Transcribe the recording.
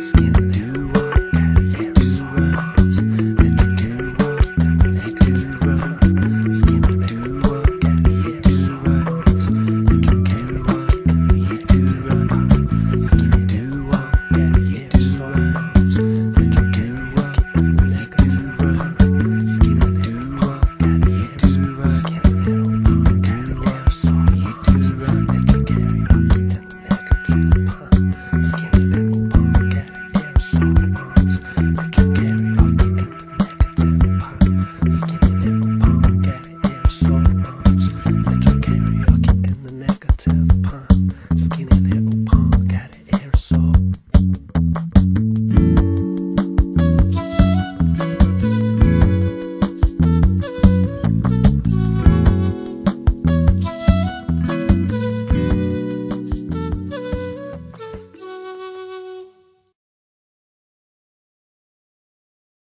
Skin down.